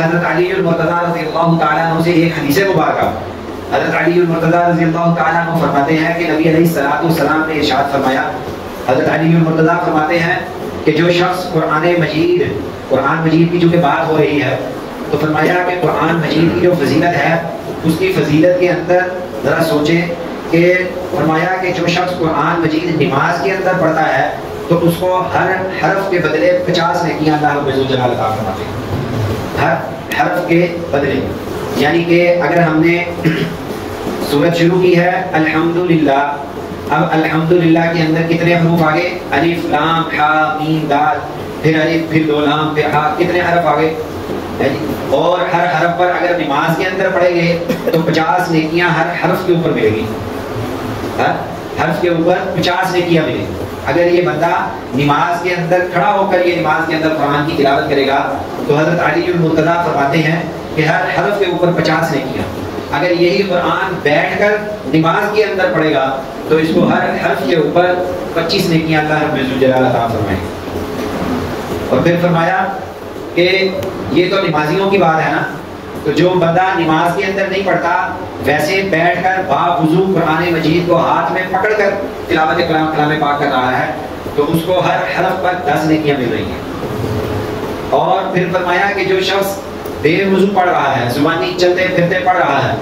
حضرت علی المرتضی رضی اللہ تعالیٰ عنہ سے ایک حدیث مبارکہ حضرت علی المرتضی رضی اللہ تعالیٰ عنہ فرماتے ہیں کہ نبی علیہ السلام نے ارشاد فرمایا، حضرت علی المرتضی فرماتے ہیں کہ جو شخص قرآن مجید قرآن مجید کی جو کہ بات ہو رہی ہے، تو فرمایا کہ قرآن مجید کی جو فضیلت ہے، اس کی فضیلت کے اندر ذرا سوچیں کہ فرمایا کہ جو شخص قرآن مجید نماز کے اندر پڑھتا ہے، تو اس کو ہر حرف کے بدلے پچاس نکیاں اللہ رب الجلال عطا فرماتے ہیں۔ ہر حرف کے بدلے۔ یعنی کہ اگر ہم نے سورت شروع کی ہے، الحمدللہ، اب الحمدللہ کے اندر کتنے حروف آگے؟ الف، لام، حا، میم، دال، پھر الف، پھر دو لام، پھر ہا کتنے حرف آگے؟ یعنی اور ہر حرف پر اگر نماز کے اندر پڑھیں گے تو پچاس نیکیاں ہر حرف کے اوپر ملے گی۔ ہر حرف کے اوپر پچاس نیکیاں ملے گی۔ اگر یہ بندہ نماز کے اندر کھڑا ہو کر یہ نماز کے اندر قرآن کی تلاوت کرے گا، تو حضرت علی المرتضی فرماتے ہیں کہ ہر حرف کے اوپر پچاس نیکیاں اگر یہی قرآن بیٹھ کر نماز کے اندر پڑھے گا، تو اس کو ہر حرف کے اوپر پچیس نیکیاں اللہ رب الجلال عطا فرمائیں اور پھر فرمایا کہ یہ تو نمازیوں کی بات ہے نا تو جو بندہ نماز کے اندر نہیں پڑھتا، ویسے بیٹھ کر با وضو قرآن مجید کو ہاتھ میں پکڑ کر تلاوت کلام کلام پاک کر رہا ہے، تو اس کو ہر حرف پر دس نیکیاں مل رہی ہیں۔ اور پھر فرمایا کہ جو شخص بے وضو پڑھ رہا ہے، زبانی چلتے پھرتے پڑھ رہا ہے۔